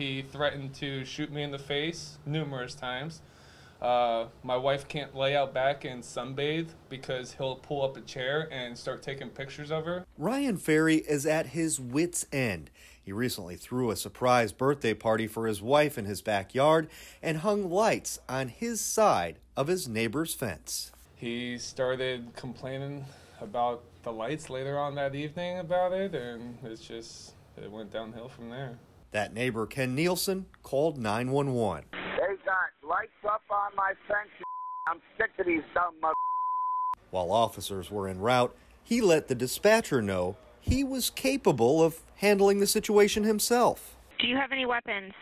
He threatened to shoot me in the face numerous times. Uh, my wife can't lay out back and sunbathe because he'll pull up a chair and start taking pictures of her. Ryan Ferry is at his wits' end. He recently threw a surprise birthday party for his wife in his backyard and hung lights on his side of his neighbor's fence. He started complaining about the lights later on that evening about it, and it's just, it went downhill from there. That neighbor, Ken Nielsen, called 911. They got lights up on my fence. I'm sick of these dumb mother. While officers were en route, he let the dispatcher know he was capable of handling the situation himself. Do you have any weapons?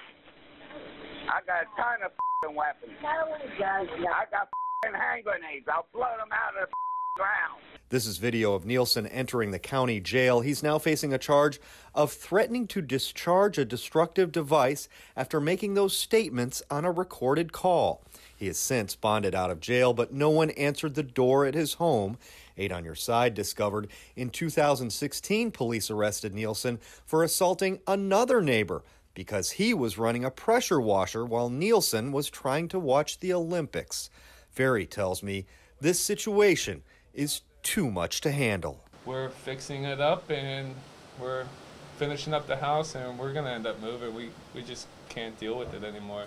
I got a ton of f***ing weapons. I got f***ing hand grenades. I'll blow them out of the ground. This is video of Nielsen entering the county jail. He's now facing a charge of threatening to discharge a destructive device after making those statements on a recorded call. He has since bonded out of jail, but no one answered the door at his home. Eight on Your Side discovered in 2016 police arrested Nielsen for assaulting another neighbor because he was running a pressure washer while Nielsen was trying to watch the Olympics. Ferry tells me this situation is too much to handle. We're fixing it up and we're finishing up the house and we're going to end up moving. We, we just can't deal with it anymore.